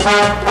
Música